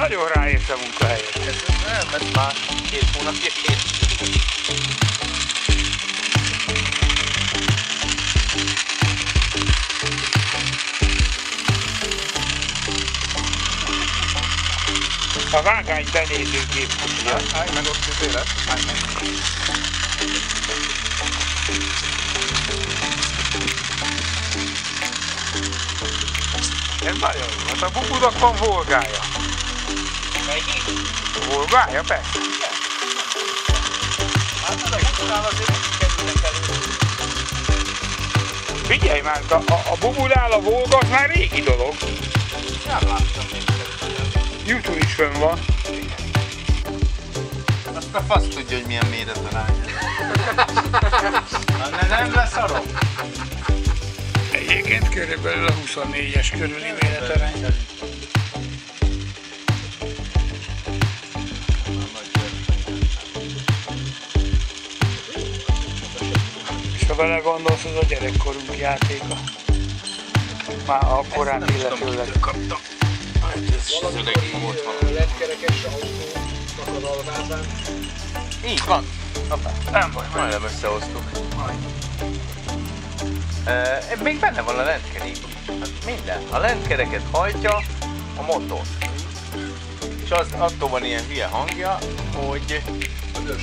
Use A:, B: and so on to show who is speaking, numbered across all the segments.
A: nagyon ráérsz a munkahelyet.
B: Ez nem, mert már két hónapja két.
A: A vágány benézőgép kutya.
B: Állj meg ott az élet. Állj meg.
A: Ez nagyon jó. Hát a bubudak van volgája.
B: Melyik?
A: Volgája, persze.
B: Hát az a bukunál azért kerülnek elő.
A: Figyelj már, a, a, a bubulál a volga az már régi dolog.
B: Nem láttam még.
A: Youtube is fönn van.
B: Azt a fasz tudja, hogy milyen méretarány. Na, ne, nem lesz arról.
A: Egyébként körülbelül a 24-es körüli méreterány. Belegondolsz, az a gyerekkorunk játéka. Már akkorát illetőleg.
B: kaptam. Hát ez szövegi volt valami.
C: Ledkerekes autónak az alvában.
B: Így van. Hoppá.
A: Nem baj, majd
B: Majdnem összehoztuk. Uh, még benne van a lentkerék. Hát minden. A lentkereket hajtja a motor. És az attól van ilyen hülye hangja, hogy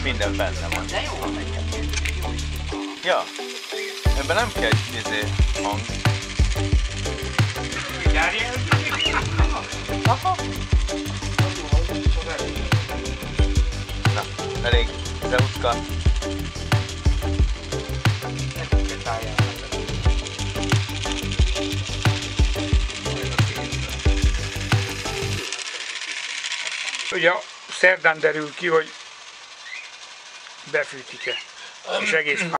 B: minden benne van.
D: De jó.
B: Ja. Ebben nem kell izé hang. Aha. Na, elég. Zeuszka.
A: Ugye szerdán derül ki, hogy befűtik-e. És egész